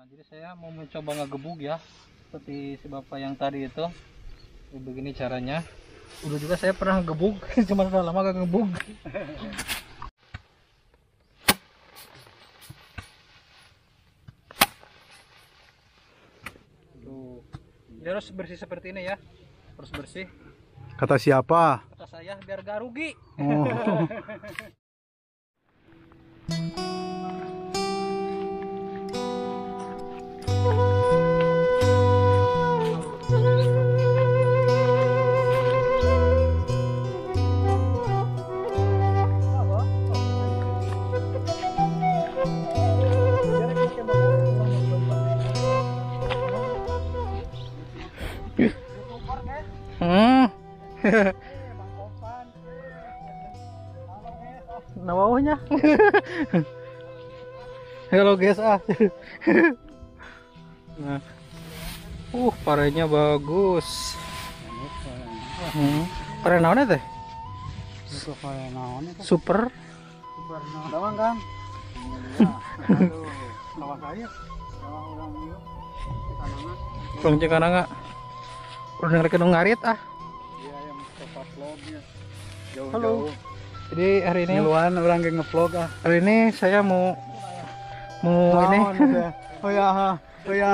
Nah, jadi saya mau mencoba ngegebuk ya, seperti si bapak yang tadi itu. Jadi begini caranya. Dulu juga saya pernah ngegebuk, cuma udah lama gak ngegebuk. Tuh. Dia harus bersih seperti ini ya. Harus bersih. Kata siapa? Kata saya biar gak rugi. Oh. Halo guys ah. nah. Uh, parenya bagus. Hmm. Pare naon teh? Super. Dawang Kang. Lawan saya. Belum cekana enggak? Udah dengerin ngarit ah. Iya yang tempat vlognya. Halo. Jadi hari ini Ngiluan orang kayak ngevlog ah. hari ini saya mau mau ini Naon teh? Oh ya, oh ya.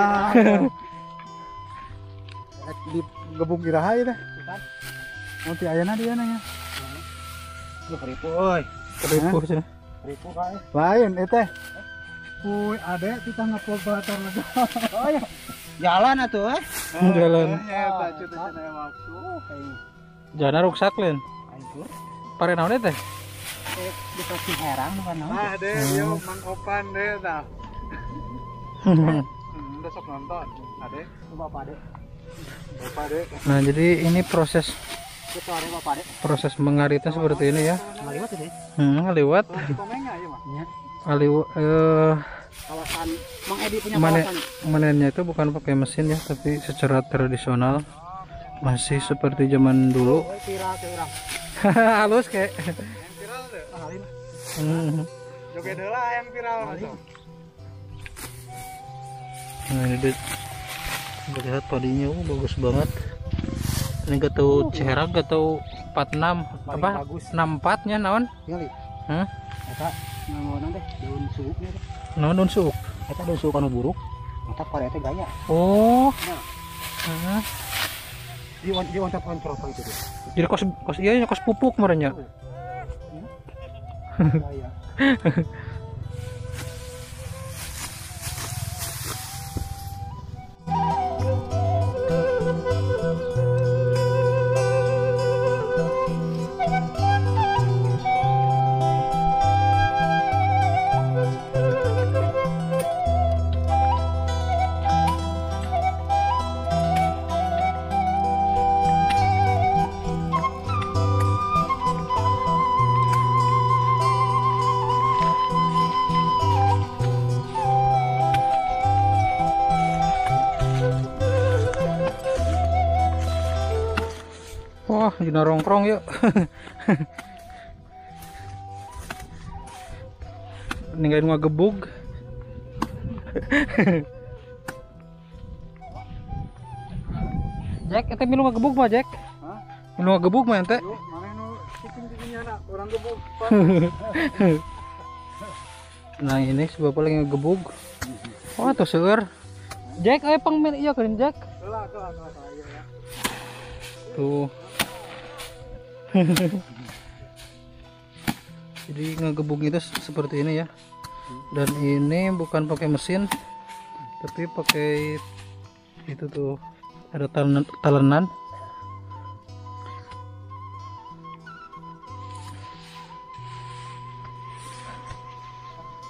Di gebuk iraha teh. Mau ti ayeuna dia nanya. Lu keripu euy. Keripu sih. Ribu kae. Lain eh teh. Uy, ade kita ngevlog balatar lega. Oh ya. Jalan atuh eh. Ya, Jalan. tak cuti cenah waktu. Jana ruksak lain. Hancur. Pare naon teh? Nah, jadi ini proses proses mengaritnya seperti ini ya. Ngaliwat teh. Hmm, aliw eh itu bukan pakai mesin ya, tapi secara tradisional masih seperti zaman dulu. Halus kayak. Joget heula yang viral masuk. Nah, ini. Kita lihat padinya, uh, bagus banget. Ini gak tahu cerak, gak tahu 46 Paling apa? bagus. 64 nya naon? Ngali. Hah? Eta teh daun suuk teh. Naon daun suuk? Eta daun suuk anu buruk. Teh gaya. Oh. Nah. Hah? Di on di oncat oncrot itu. Jadi kos kos iya kos pupuk merenya. Gaya. Wah, dina rongkrong yuk. Ninggalin ngagebug. Jack, ente milu ngagebug mah, Jack? Hah? Milu ngagebug mah ente? Mana nu orang gebuk. Nah, ini bapak lagi ngegebug. Wah, tuh seueur. Jack, ayo pang iya kan Jack. Kelah, kelah, kelah, iya, ya. Tuh. Jadi ngegebuk itu se- seperti ini ya. Dan ini bukan pakai mesin, tapi pakai itu tuh ada talenan. talenan.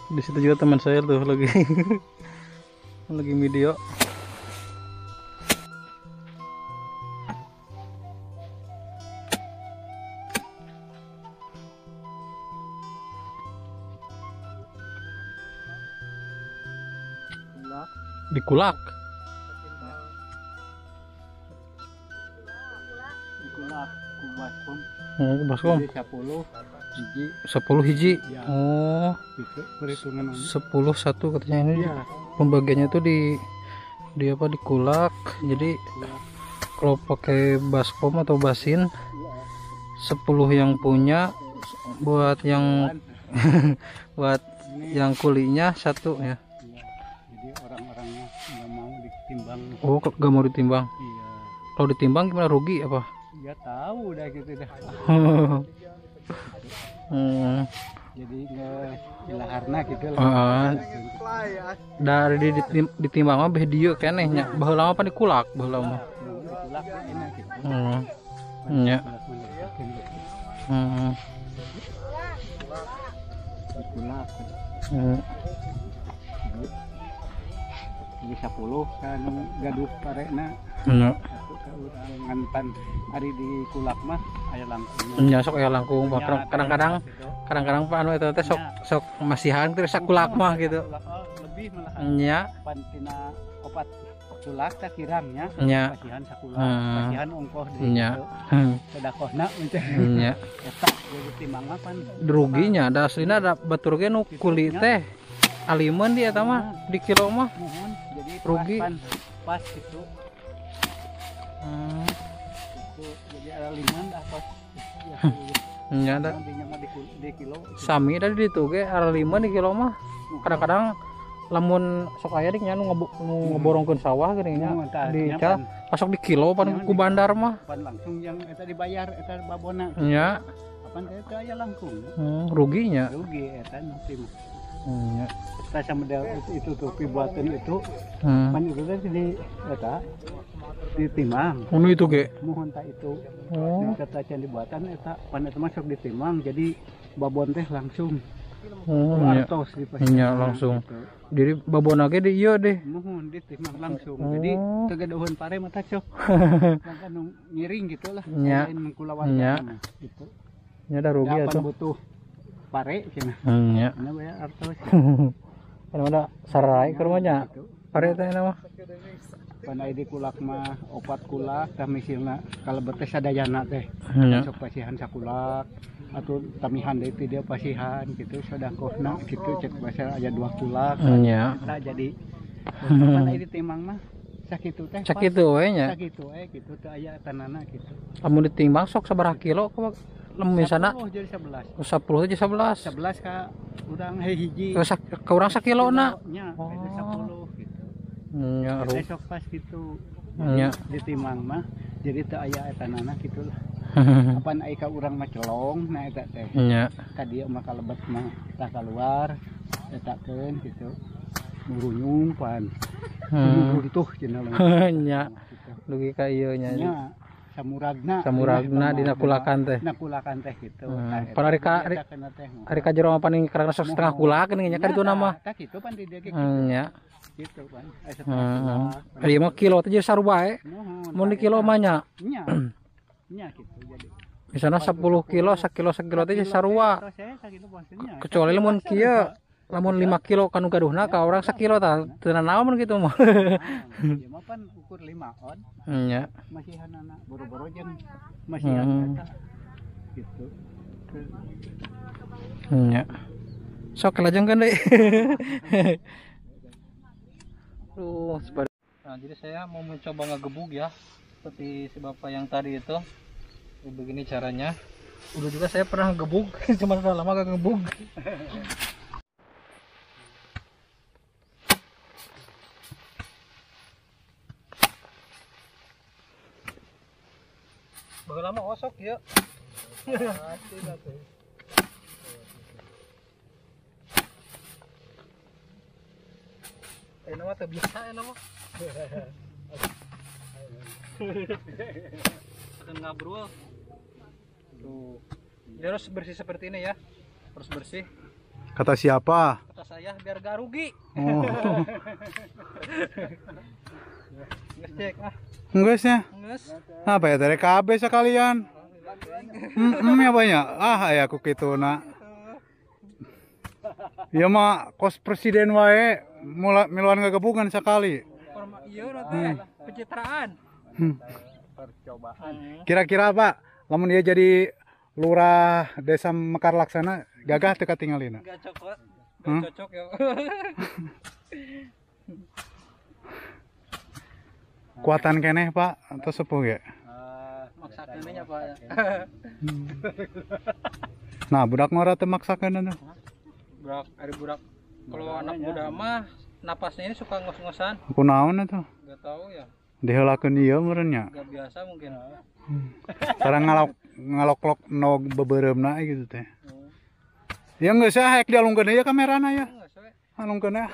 Di situ juga teman saya tuh lagi lagi video. Dikulak. Ikulah kuat pun. Oh, baskom. Jadi 10 biji 10 hiji. Ya. Oh, perhitungan. 10 satu katanya ini. Iya. pembagiannya tuh di di apa di kulak jadi kalau pakai baskom atau basin 10 yang punya buat yang buat yang kulinya satu ya mau ditimbang. oh kok gak mau ditimbang Iya. kalau ditimbang gimana rugi apa Ya tahu dah gitu dah. hmm. Jadi nggak ilaharna gitu lah. Ah, dari di, ditim- ditimbang mah beh dieu keneh nya baheula mah pan dikulak baheula mah Mau ditulak enak gitu. hmm. nya hmm. Ditulak. hmm. Jadi 10 kan gaduh ka urang ngantan hari di kulak mah aya langsung. nya sok aya langkung kadang-kadang kadang-kadang pak anu eta teh sok sok masihan terus sakulak mah gitu. Kulak, oh, lebih malah nya pantina opat kulak tak kirangnya nya pasihan sakulak Hmm. pasihan ongkoh di Nya. sedakohna menceh nya eta jadi timbang mah pan ruginya ada aslina ada batur ge nu kuli teh aliman dia eta mah. Di kilo mah mohon. Jadi pas Rugi. pan pas gitu. Hmm. itu jadi ada liman dah pas. Ya, nya ada. Nantinya mah di, di kilo. Sami tadi di tuh ge. Ada lima di kilo mah. Kadang-kadang lamun sok aya dik nya nu ngebo- nu ngeborongkeun sawah gini nya. Di cal pasok di kilo pan ku bandar mah. Pan langsung yang eta dibayar eta babona. Nya pan eta aya langsung hmm, ruginya rugi eta nanti mah nya rasa model itu, tuh pibuatan itu. Hmm. pan itu teh di eta ditimbang Unu itu ge mohon tak itu. Oh, di kata can dibuatan eta pan eta masuk ditimbang jadi babon teh langsung. Oh di Nya, langsung. jadi babona ge di ieu deh. Mohon ditimbang langsung. Oh. jadi tegadohan pare mata cok kan nu ngiring gitu lah Nya. lain mengkulawan mah, gitu. Nya ada rugi ya atuh. butuh pare cenah hmm, nya Ini bayar artos kan ada sarai ke rumahnya? Gitu. pare teh nama aya di kulak mah opat kulak tah misilna kalebet teh sadayana teh. Nya sok pasihan sakulak atau tamihan dari dia pasihan gitu. Sodakohna gitu cek bahasa aja dua kulak. Nya nah jadi mana ini timang mah? Sakitu teh cak itu we nya. Sakitu eh gitu teh aya tanana gitu. Lamun ditimbang sok sabaraha kilo ka oh jadi 11 10 aja 11 11 ka urang he hiji. Ke, sak- ke sakilo na Oh. 10 gitu. Nya ru Teh sok pas gitu nya. ditimang mah jadi teh aya tanana gitu lah. Apan aya ka urang mah celong nah eta teh. Nya. Tadi mah kalebet mah tah keluar gitu. Ngurunyung pan Hmm. runtuh cenah nya. Gitu. dugi ka ieu nya. Nya samuragna Samuragna dina kulakan teh. dina kulakan teh gitu. Hmm. Pan ari ka- ari- ka jero mah paling karena sok setengah kulak gini nya kan itu nama tah gitu pan di dia Hmm, nya gitu pan. Hmm. Ari mah kilo teh jadi saru bae. Nuhun, Mun di kilo mah nya. nya. Nya gitu jadi. Misalnya 10 kilo, sakilo sakilo teh sarua. Kecuali lamun kieu lamun 5 kilo kan gaduhna ka orang sakilo tah teu naon gitu mah. ya mah pan ukur 5 on Nya. masih anak boro-boro jeung masih Hmm. gitu Nya. Sok kelajengkeun deui. Duh, sebar- Nah, jadi saya mau mencoba ngegebuk ya. Seperti si Bapak yang tadi itu. Begini caranya. Dulu juga saya pernah ngegebuk, cuma lama gak ngebuk. Ya? Eh nama teh biasa ya nama. Akan ngabrol. Tuh. Dia harus bersih seperti ini ya. Harus bersih. kata siapa Kata saya biar gak rugi. oh Ngecek ah. enggak ya Nges. apa ya dari KB sekalian hmm, hmm ya banyak ah ya aku gitu nak ya mah kos presiden wae mula miluan gabungan sekali iya nanti pencitraan. Hmm. Percobaan. kira-kira pak lamun dia jadi lurah desa Mekar Laksana gagah teka tinggalin Enggak cocok. Hmm? Cocok ya. Kuatan keneh pak atau sepuh ya? Maksakeun nya Pak ya. Nah budak ngora teu maksakeun atuh. burak ada burak kalau anak muda mah napasnya ini suka ngos-ngosan Kunaon atuh? nggak tahu ya Diheulakeun ieu meureun nya. nggak biasa mungkin Sareng ngalok ngaloklok no bebereumna gitu teh. Ya geus ya hayek dialungkeun ieu kamerana ya. nggak Alungkeun ya.